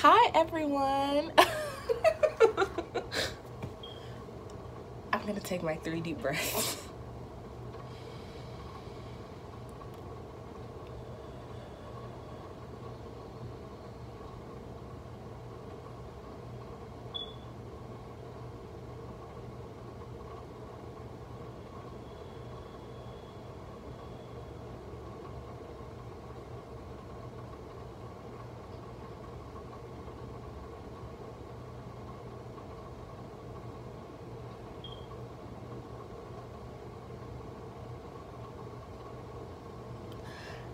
Hi, everyone. I'm going to take my three deep breaths.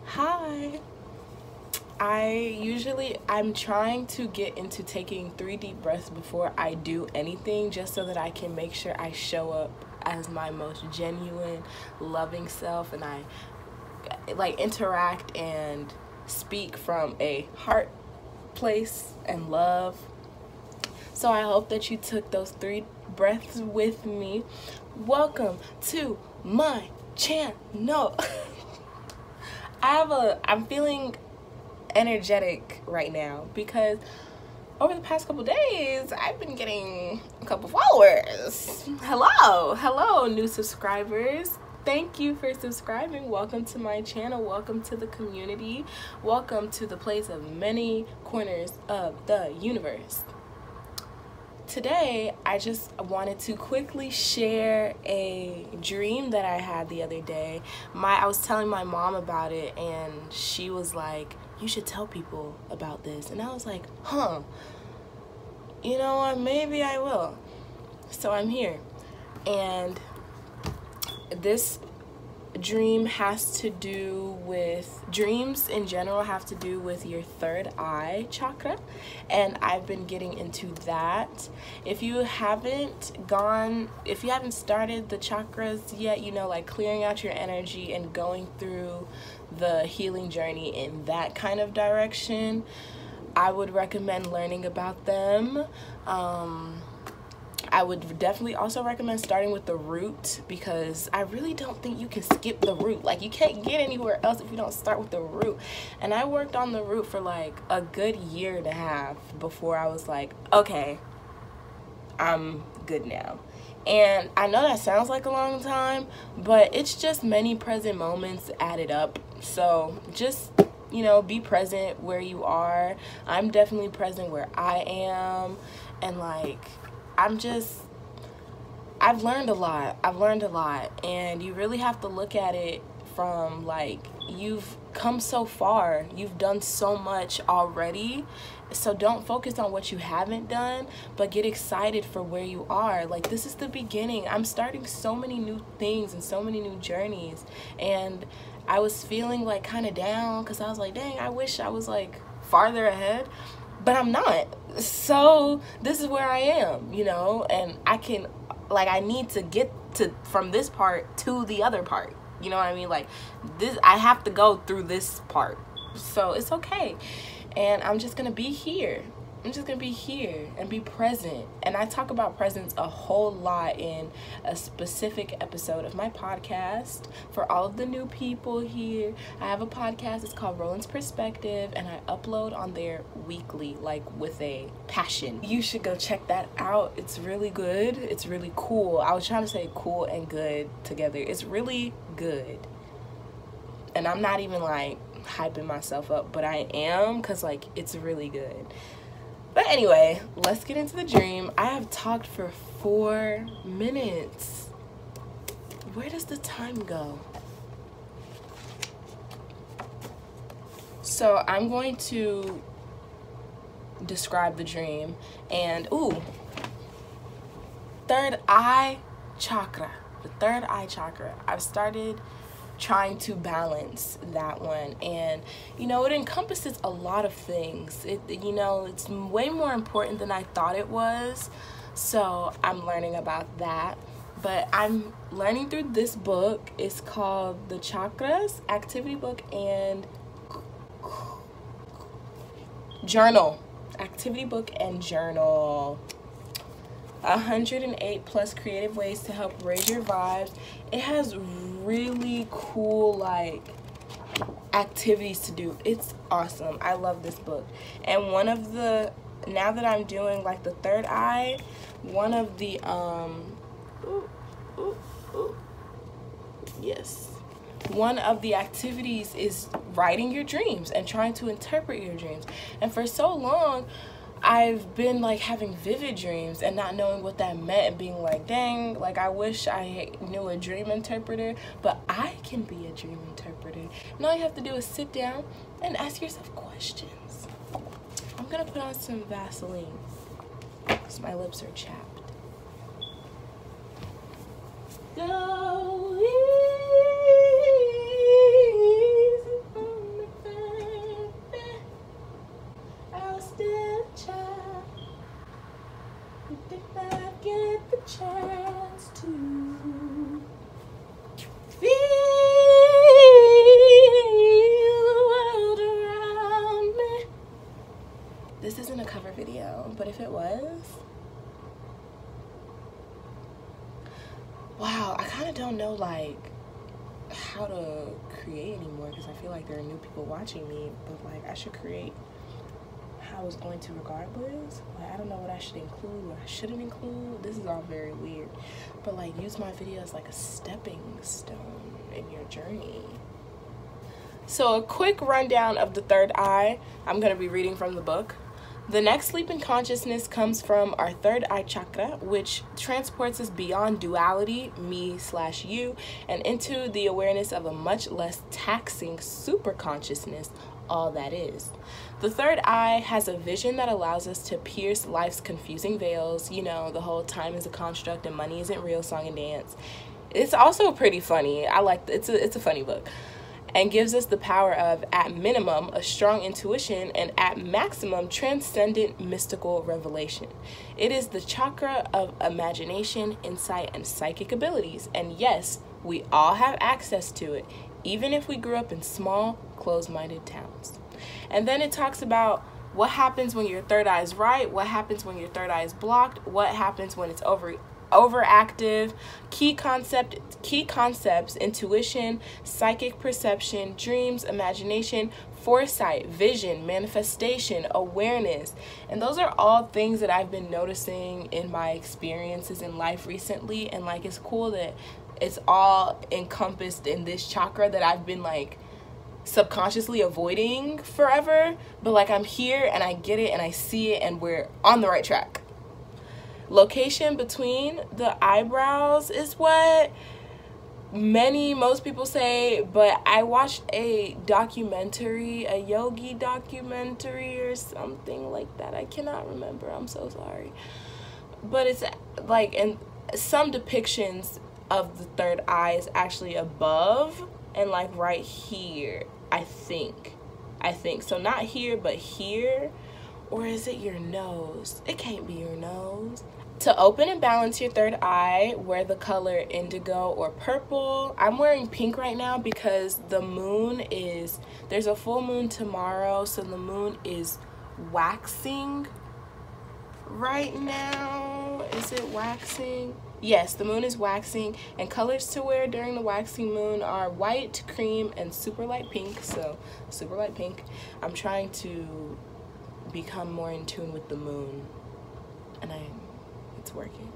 Hi. I usually I'm trying to get into taking 3 deep breaths before I do anything just so that I can make sure I show up as my most genuine, loving self and I like interact and speak from a heart place and love. So I hope that you took those 3 breaths with me. Welcome to my channel. I have a I'm feeling energetic right now because over the past couple days I've been getting a couple followers. Hello, hello new subscribers. Thank you for subscribing. Welcome to my channel. Welcome to the community. Welcome to the place of many corners of the universe today I just wanted to quickly share a dream that I had the other day. My I was telling my mom about it and she was like, "You should tell people about this." And I was like, "Huh. You know what? Maybe I will." So I'm here. And this dream has to do with dreams in general have to do with your third eye chakra and I've been getting into that. If you haven't gone if you haven't started the chakras yet you know like clearing out your energy and going through the healing journey in that kind of direction I would recommend learning about them. Um, I would definitely also recommend starting with the root because I really don't think you can skip the root. Like you can't get anywhere else if you don't start with the root. And I worked on the root for like a good year and a half before I was like, okay, I'm good now. And I know that sounds like a long time, but it's just many present moments added up. So just, you know, be present where you are. I'm definitely present where I am. And like, I'm just I've learned a lot. I've learned a lot and you really have to look at it from like you've come so far. You've done so much already. So don't focus on what you haven't done, but get excited for where you are. Like this is the beginning. I'm starting so many new things and so many new journeys and I was feeling like kind of down cuz I was like, "Dang, I wish I was like farther ahead." But I'm not. So this is where I am, you know, and I can like I need to get to from this part to the other part. You know what I mean? Like this I have to go through this part. So it's okay. And I'm just to be here I'm just gonna be here and be present. And I talk about presence a whole lot in a specific episode of my podcast. For all of the new people here, I have a podcast. It's called Rolande's Perspective, and I upload on there weekly, like with a passion. You should go check that out. It's really good. It's really cool. I was trying to say cool and good together. It's really good. And I'm not even like hyping myself up, but I am because like it's really good. But anyway, let's get into the dream. I have talked for four minutes. Where does the time go? So I'm going to describe the dream and ooh, third eye chakra, the third eye chakra. I've started trying to balance that one. And you know it encompasses a lot of things. It you know it's way more important than I thought it was. So I'm learning about that. But I'm learning through this book. It's called the chakras activity book and journal. Activity book and journal. 108 plus creative ways to help raise your vibes. It has really cool like activities to do. It's awesome. I love this book. And one of the now that I'm doing like the third eye, one of the um yes. One of the activities is writing your dreams and trying to interpret your dreams. And for so long, I've been like having vivid dreams and not knowing what that meant and being like, dang, like I wish I knew a dream interpreter, but I can be a dream interpreter. And all you have to do is sit down and ask yourself questions. I'm gonna put on some Vaseline because my lips are chapped. Go This isn't a cover video, but if it was, wow, I kind of don't know like how to create anymore because I feel like there are new people watching me, but like I should create how I was going to regardless. Like I don't know what I should include, what I shouldn't include. This is all very weird. But like use my video as like a stepping stone in your journey. So a quick rundown of the third eye. I'm gonna be reading from the book. The next leap in consciousness comes from our third eye chakra, which transports us beyond duality, me slash you, and into the awareness of a much less taxing super consciousness, all that is. The third eye has a vision that allows us to pierce life's confusing veils, you know, the whole time is a construct and money isn't real song and dance. It's also pretty funny. I like it's a it's a funny book. And gives us the power of, at minimum, a strong intuition, and at maximum, transcendent mystical revelation. It is the chakra of imagination, insight, and psychic abilities. And yes, we all have access to it, even if we grew up in small, closed minded towns. And then it talks about what happens when your third eye is right, what happens when your third eye is blocked, what happens when it's over overactive, key concept key concepts, intuition, psychic perception, dreams, imagination, foresight, vision, manifestation, awareness. And those are all things that I've been noticing in my experiences in life recently and like it's cool that it's all encompassed in this chakra that I've been like subconsciously avoiding forever, but like I'm here and I get it and I see it and we're on the right track. Location between the eyebrows is what many most people say but i watched a documentary a yogi documentary or something like that i cannot remember i'm so sorry but it's like and some depictions of the third eye is actually above and like right here I think. I think. So not here, but here. Or is it your nose? It can't be your nose. To open and balance your third eye, wear the color indigo or purple. I'm wearing pink right now because the moon is, there's a full moon tomorrow, so the moon is waxing right now. Is it waxing? Yes, the moon is waxing, and colors to wear during the waxing moon are white, cream, and super light pink. So, super light pink. I'm trying to become more in tune with the moon, and I, it's working.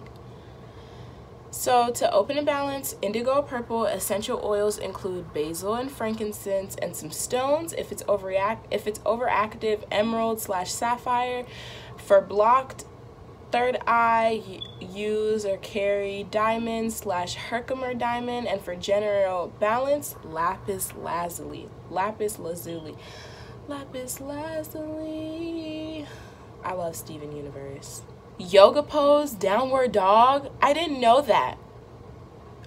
So to open and balance, indigo purple essential oils include basil and frankincense and some stones. If it's overreact, if it's overactive, emerald slash sapphire. For blocked third eye, use or carry diamond slash Herkimer diamond, and for general balance, lapis lazuli. Lapis lazuli. Lapis lazuli. I love Steven Universe. Yoga pose, downward dog. I didn't know that.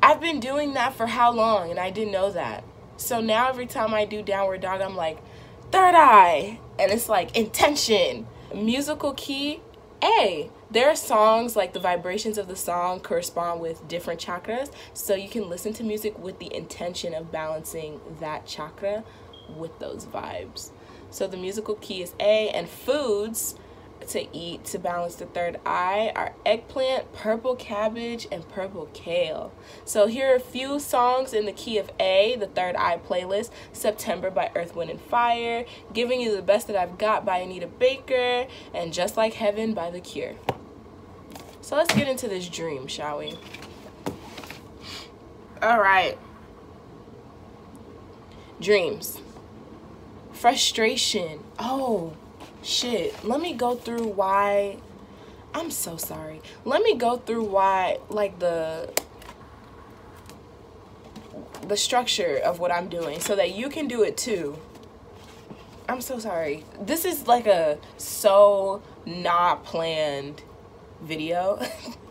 I've been doing that for how long, and I didn't know that. So now every time I do downward dog, I'm like, third eye. And it's like intention. Musical key, A there are songs like the vibrations of the song correspond with different chakras so you can listen to music with the intention of balancing that chakra with those vibes so the musical key is a and foods to eat to balance the third eye are eggplant, purple cabbage, and purple kale. So here are a few songs in the key of A, the third eye playlist, September by Earth, Wind, and Fire, Giving You the Best That I've Got by Anita Baker, and Just Like Heaven by The Cure. So let's get into this dream, shall we? All right. Dreams. Frustration. Oh, shit. Let me go through why. I'm so sorry. Let me go through why, like, the the structure of what I'm doing so that you can do it too. I'm so sorry. This is like a so not planned video.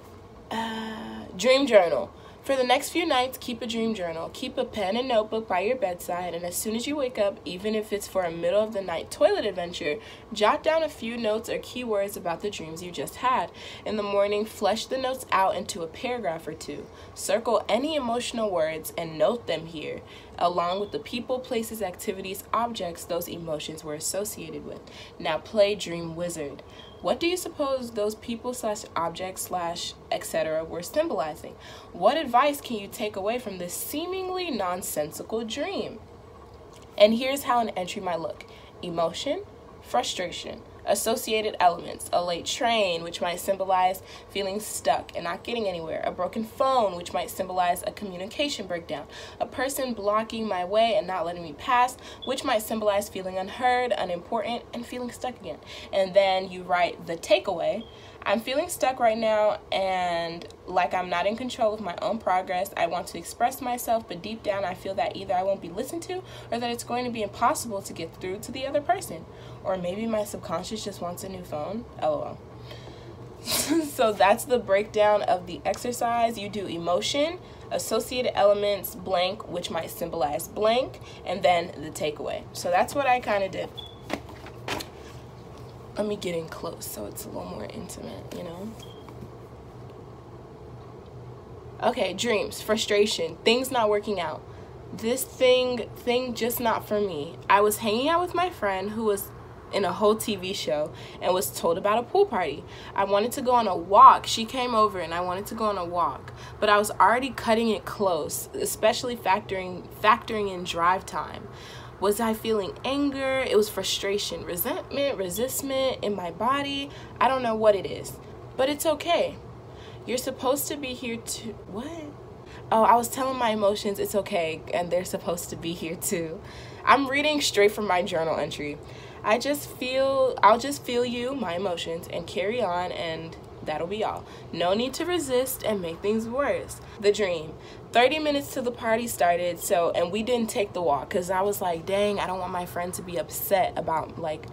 uh, dream journal. For the next few nights, keep a dream journal. Keep a pen and notebook by your bedside, and as soon as you wake up, even if it's for a middle of the night toilet adventure, jot down a few notes or keywords about the dreams you just had. In the morning, flesh the notes out into a paragraph or two. Circle any emotional words and note them here, along with the people, places, activities, objects those emotions were associated with. Now play Dream Wizard. What do you suppose those people slash objects slash etc. were symbolizing? What advice can you take away from this seemingly nonsensical dream? And here's how an entry might look emotion, frustration, Associated elements a late train, which might symbolize feeling stuck and not getting anywhere, a broken phone, which might symbolize a communication breakdown, a person blocking my way and not letting me pass, which might symbolize feeling unheard, unimportant, and feeling stuck again. And then you write the takeaway, I'm feeling stuck right now and like I'm not in control of my own progress. I want to express myself, but deep down I feel that either I won't be listened to or that it's going to be impossible to get through to the other person. Or maybe my subconscious just wants a new phone. LOL. so that's the breakdown of the exercise. You do emotion, associated elements, blank, which might symbolize blank, and then the takeaway. So that's what I kind of did let me get in close so it's a little more intimate, you know? Okay, dreams, frustration, things not working out. This thing, thing just not for me. I was hanging out with my friend who was in a whole TV show and was told about a pool party. I wanted to go on a walk. She came over and I wanted to go on a walk, but I was already cutting it close, especially factoring factoring in drive time. Was I feeling anger? It was frustration, resentment, resistment in my body. I don't know what it is, but it's okay. You're supposed to be here to. What? Oh, I was telling my emotions it's okay and they're supposed to be here too. I'm reading straight from my journal entry. I just feel, I'll just feel you, my emotions, and carry on and That'll be all. No need to resist and make things worse. The dream. 30 minutes till the party started, so, and we didn't take the walk because I was like, dang, I don't want my friend to be upset about, like,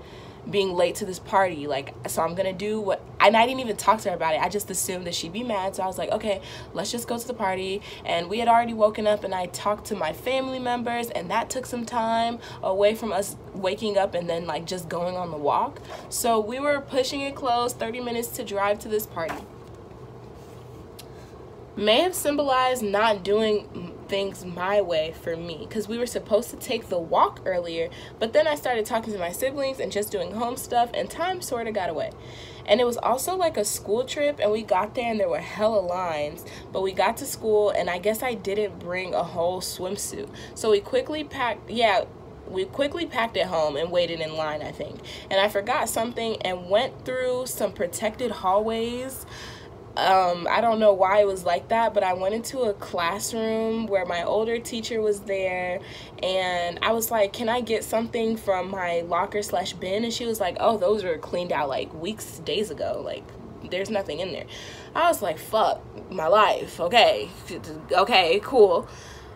being late to this party. Like, so I'm gonna do what, and I didn't even talk to her about it. I just assumed that she'd be mad. So I was like, okay, let's just go to the party. And we had already woken up and I talked to my family members and that took some time away from us waking up and then like just going on the walk. So we were pushing it close, 30 minutes to drive to this party may have symbolized not doing things my way for me. Because we were supposed to take the walk earlier but then i started talking to my siblings and just doing home stuff and time sort of got away. And it was also like a school trip and we got there and there were hella lines but we got to school and i guess i didn't bring a whole swimsuit. So we quickly packed yeah we quickly packed it home and waited in line i think. And i forgot something and went through some protected hallways um, I don't know why it was like that, but I went into a classroom where my older teacher was there, and I was like, "Can I get something from my locker slash bin?" And she was like, "Oh, those were cleaned out like weeks, days ago. Like, there's nothing in there." I was like, "Fuck my life. Okay, okay, cool.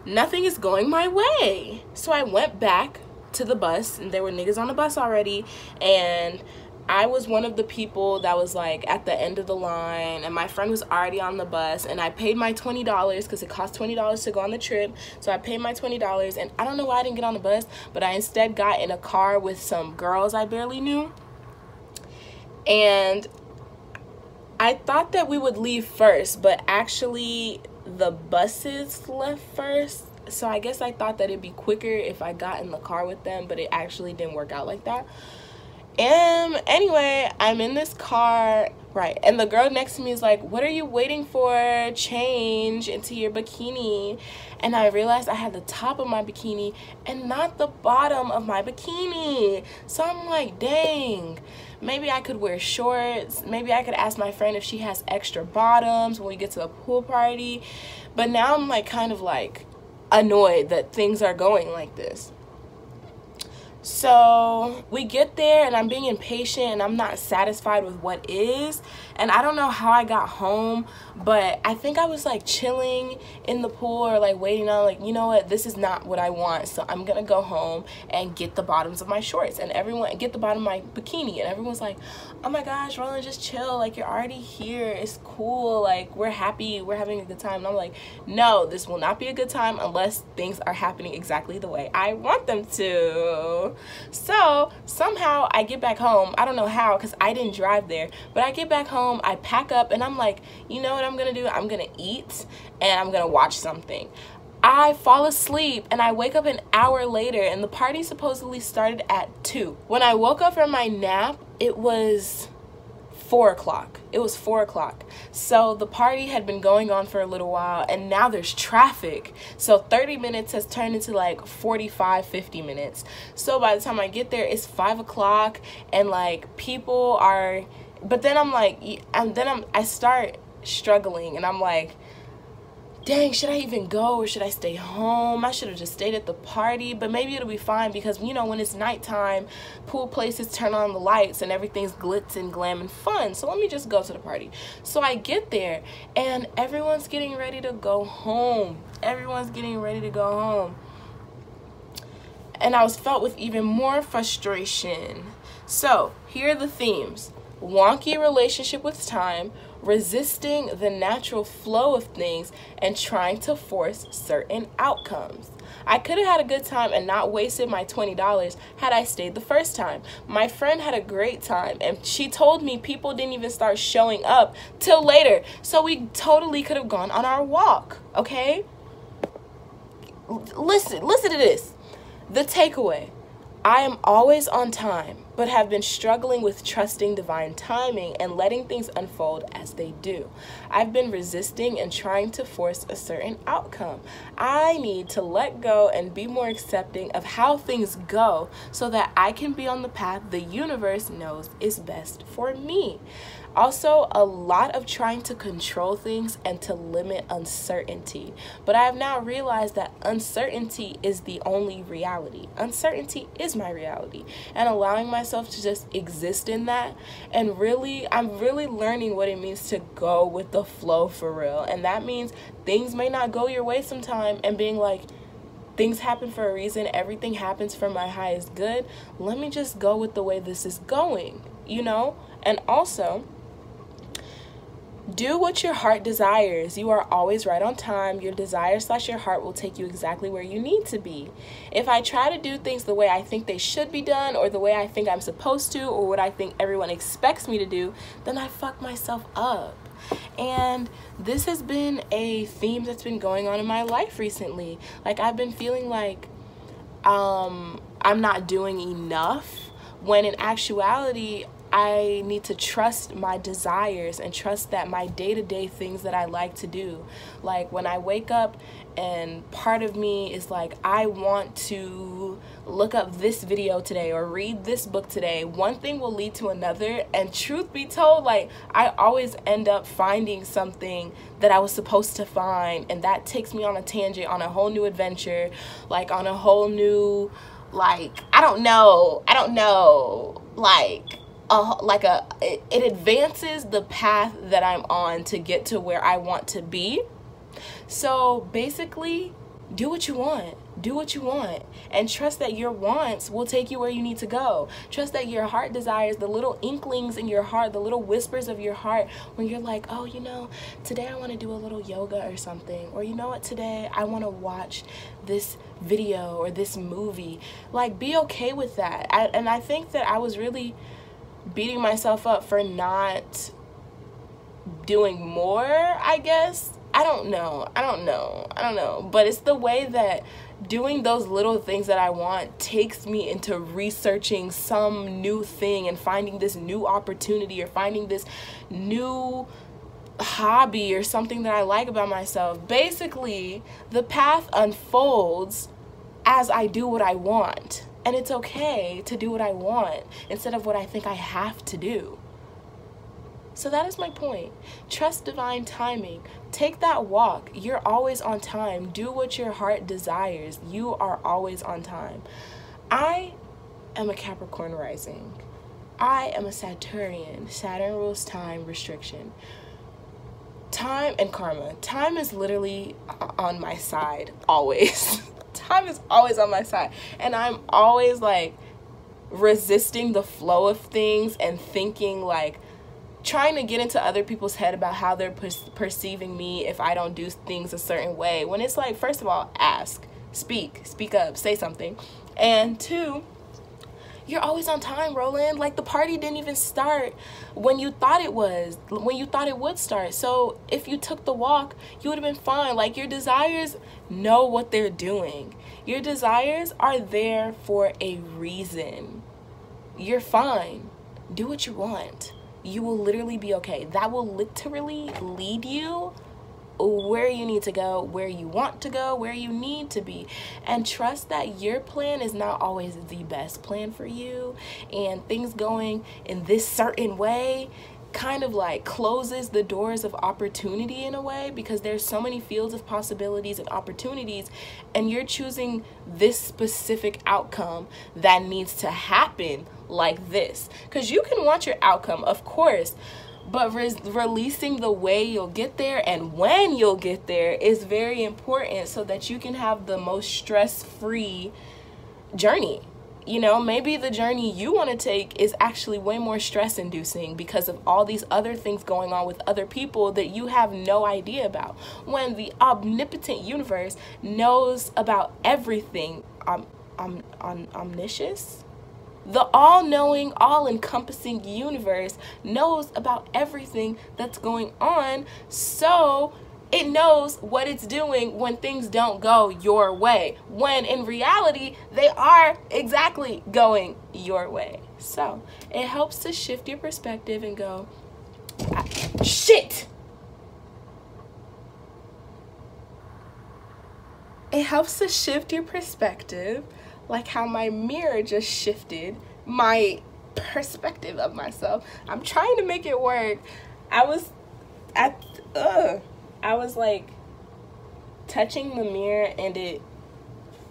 Nothing is going my way." So I went back to the bus, and there were niggas on the bus already, and I was one of the people that was like at the end of the line, and my friend was already on the bus, and I paid my $20 because it cost $20 to go on the trip. So I paid my $20, and I don't know why I didn't get on the bus, but I instead got in a car with some girls I barely knew. And I thought that we would leave first, but actually, the buses left first. So I guess I thought that it'd be quicker if I got in the car with them, but it actually didn't work out like that Um, anyway, I'm in this car, right, and the girl next to me is like, What are you waiting for? Change into your bikini. And I realized I had the top of my bikini and not the bottom of my bikini. So I'm like, Dang, maybe I could wear shorts. Maybe I could ask my friend if she has extra bottoms when we get to the pool party. But now I'm like, kind of like annoyed that things are going like this. So we get there and I'm being impatient and I'm not satisfied with what is. And I don't know how I got home, but I think I was like chilling in the pool or like waiting on like, you know what, this is not what I want. So I'm gonna go home and get the bottoms of my shorts and everyone get the bottom of my bikini. And everyone's like, oh my gosh, Rolande, just chill. Like you're already here. It's cool. Like we're happy. We're having a good time. And I'm like, no, this will not be a good time unless things are happening exactly the way I want them to. So somehow I get back home. I don't know how because I didn't drive there, but I get back home, I pack up, and I'm like, you know what I'm gonna do? I'm gonna eat and I'm gonna watch something. I fall asleep and I wake up an hour later and the party supposedly started at 2. When I woke up from my nap, it was four o'clock. It was four o'clock. So the party had been going on for a little while and now there's traffic. So 30 minutes has turned into like 45, 50 minutes. So by the time I get there, it's five o'clock and like people are, but then I'm like, and then I'm, I start struggling and I'm like, dang, should I even go or should I stay home? I should have just stayed at the party, but maybe it'll be fine because, you know, when it's nighttime, pool places turn on the lights and everything's glitz and glam and fun. So let me just go to the party. So I get there and everyone's getting ready to go home. Everyone's getting ready to go home. And I was felt with even more frustration. So here are the themes wonky relationship with time, resisting the natural flow of things, and trying to force certain outcomes. I could have had a good time and not wasted my $20 had I stayed the first time. My friend had a great time and she told me people didn't even start showing up till later. So we totally could have gone on our walk, okay? Listen, listen to this. The takeaway I am always on time, but have been struggling with trusting divine timing and letting things unfold as they do. I've been resisting and trying to force a certain outcome. I need to let go and be more accepting of how things go so that I can be on the path the universe knows is best for me. Also, a lot of trying to control things and to limit uncertainty. But I have now realized that uncertainty is the only reality. Uncertainty is my reality. And allowing myself to just exist in that and really, I'm really learning what it means to go with the flow for real. And that means things may not go your way sometime and being like, things happen for a reason, everything happens for my highest good. Let me just go with the way this is going, you know? And also, do what your heart desires. You are always right on time. Your desire slash your heart will take you exactly where you need to be. If I try to do things the way I think they should be done, or the way I think I'm supposed to, or what I think everyone expects me to do, then I fuck myself up. And this has been a theme that's been going on in my life recently. Like, I've been feeling like um, I'm not doing enough when in actuality, I need to trust my desires and trust that my day to day things that I like to do. Like when I wake up and part of me is like, I want to look up this video today or read this book today. One thing will lead to another. And truth be told, like, I always end up finding something that I was supposed to find. And that takes me on a tangent, on a whole new adventure, like on a whole new, like, I don't know, I don't know, like, a, like a it, advances the path that I'm on to get to where I want to be. So basically, do what you want. Do what you want and trust that your wants will take you where you need to go. Trust that your heart desires, the little inklings in your heart, the little whispers of your heart when you're like, oh, you know, today I want to do a little yoga or something. Or you know what, today I want to watch this video or this movie. Like, be okay with that. I, and I think that I was really beating myself up for not doing more, I guess. I don't know. I don't know. I don't know. But it's the way that doing those little things that I want takes me into researching some new thing and finding this new opportunity or finding this new hobby or something that I like about myself. Basically, the path unfolds as I do what I want. And it's okay to do what I want instead of what I think I have to do. So that is my point. Trust divine timing. Take that walk. You're always on time. Do what your heart desires. You are always on time. I am a Capricorn rising. I am a Saturnian. Saturn rules time restriction. Time and karma. Time is literally on my side always. time is always on my side. And I'm always like resisting the flow of things and thinking like trying to get into other people's head about how they're per perceiving me if I don't do things a certain way. When it's like, first of all, ask, speak, speak up, say something. And two, you're always on time, Rolande. Like the party didn't even start when you thought it was, when you thought it would start. So if you took the walk, you would have been fine. Like your desires know what they're doing. Your desires are there for a reason. You're fine. Do what you want you will literally be okay. That will literally lead you where you need to go, where you want to go, where you need to be. And trust that your plan is not always the best plan for you. And things going in this certain way kind of like closes the doors of opportunity in a way because there's so many fields of possibilities and opportunities and you're choosing this specific outcome that needs to happen like this because you can want your outcome of course but re releasing the way you'll get there and when you'll get there is very important so that you can have the most stress-free journey you know, maybe the journey you want to take is actually way more stress inducing because of all these other things going on with other people that you have no idea about. When the omnipotent universe knows about everything, um, um, um, omniscious? The all knowing, all encompassing universe knows about everything that's going on. So, it knows what it's doing when things don't go your way. When in reality, they are exactly going your way. So it helps to shift your perspective and go, ah, shit. It helps to shift your perspective, like how my mirror just shifted my perspective of myself. I'm trying to make it work. I was at, ugh. I was like touching the mirror and it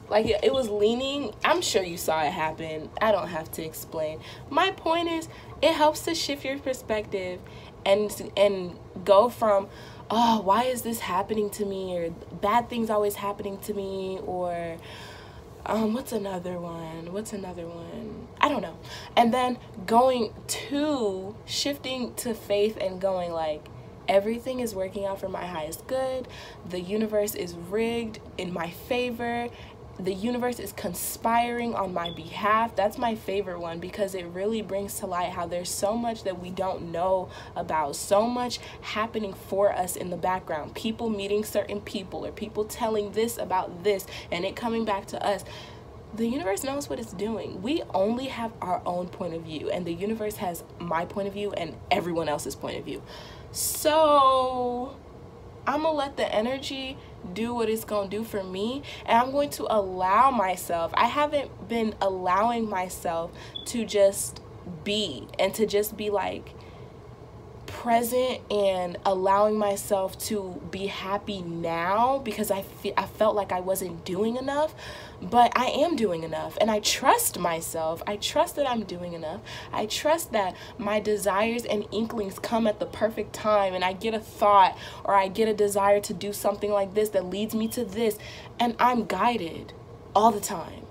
like it, was leaning i'm sure you saw it happen i don't have to explain my point is it helps to shift your perspective and and go from oh why is this happening to me or bad things always happening to me or um what's another one what's another one i don't know and then going to shifting to faith and going like everything is working out for my highest good. The universe is rigged in my favor. The universe is conspiring on my behalf. That's my favorite one because it really brings to light how there's so much that we don't know about, so much happening for us in the background. People meeting certain people, or people telling this about this, and it coming back to us the universe knows what it's doing. We only have our own point of view, and the universe has my point of view and everyone else's point of view. So I'm gonna let the energy do what it's gonna do for me, and I'm going to allow myself. I haven't been allowing myself to just be and to just be like, present and allowing myself to be happy now because I, fe- I felt like I wasn't doing enough, but I am doing enough. And I trust myself. I trust that I'm doing enough. I trust that my desires and inklings come at the perfect time and I get a thought or I get a desire to do something like this that leads me to this. And I'm guided all the time.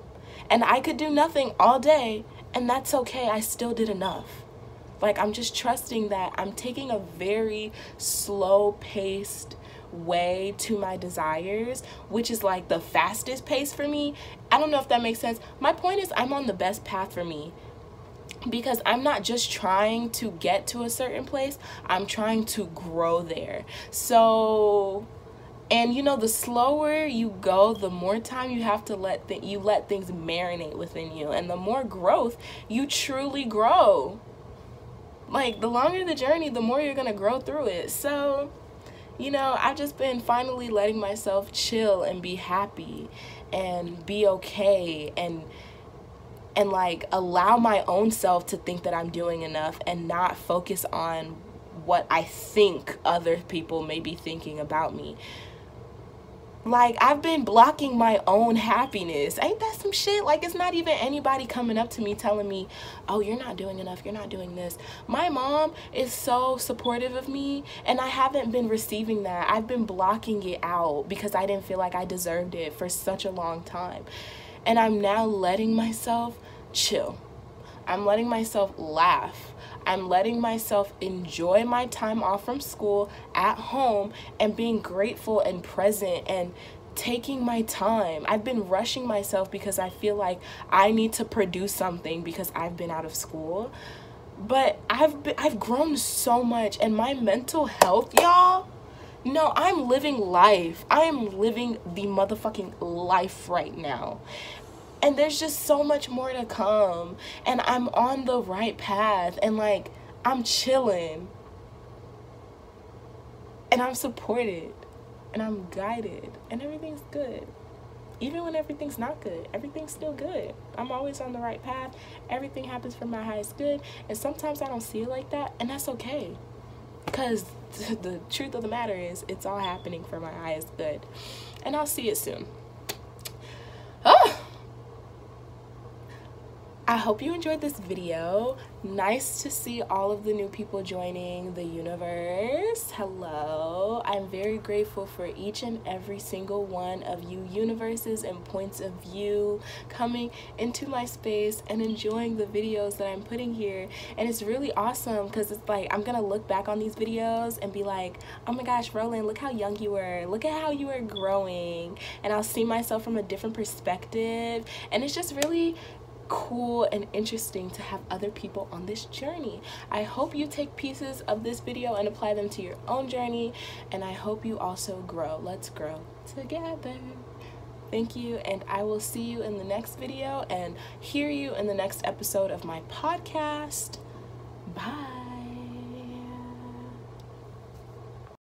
And I could do nothing all day, and that's okay. I still did enough. Like, I'm just trusting that I'm taking a very slow paced way to my desires, which is like the fastest pace for me. I don't know if that makes sense. My point is, I'm on the best path for me because I'm not just trying to get to a certain place, I'm trying to grow there. So and you know the slower you go the more time you have to let th- you let things marinate within you and the more growth you truly grow like the longer the journey the more you're to grow through it so you know i've just been finally letting myself chill and be happy and be okay and and like allow my own self to think that I'm doing enough and not focus on what I think other people may be thinking about me. Like, I've been blocking my own happiness. Ain't that some shit? Like, it's not even anybody coming up to me telling me, oh, you're not doing enough, you're not doing this. My mom is so supportive of me, and I haven't been receiving that. I've been blocking it out because I didn't feel like I deserved it for such a long time. And I'm now letting myself chill. I'm letting myself laugh. I'm letting myself enjoy my time off from school at home and being grateful and present and taking my time. I've been rushing myself because I feel like I need to produce something because I've been out of school. But I've been, I've grown so much and my mental health, y'all. No, I'm living life. I am living the motherfucking life right now and there's just so much more to come. And i'm on the right path. And like i'm chilling. And i'm supported. And i'm guided. And everything's good. Even when everything's not good everything's still good. I'm always on the right path. Everything happens for my highest good. And sometimes i don't see it like that. And that's okay. Because the truth of the matter is it's all happening for my highest good. And i'll see it soon. Oh I hope you enjoyed this video. Nice to see all of the new people joining the universe. Hello. I'm very grateful for each and every single one of you universes and points of view coming into my space and enjoying the videos that I'm putting here. And it's really awesome because it's like I'm going to look back on these videos and be like, oh my gosh, Rolande, look how young you were. Look at how you were growing. And I'll see myself from a different perspective. And it's just really cool and interesting to have other people on this journey. I hope you take pieces of this video and apply them to your own journey and I hope you also grow. Let's grow together. Thank you and I will see you in the next video and hear you in the next episode of my podcast. Bye.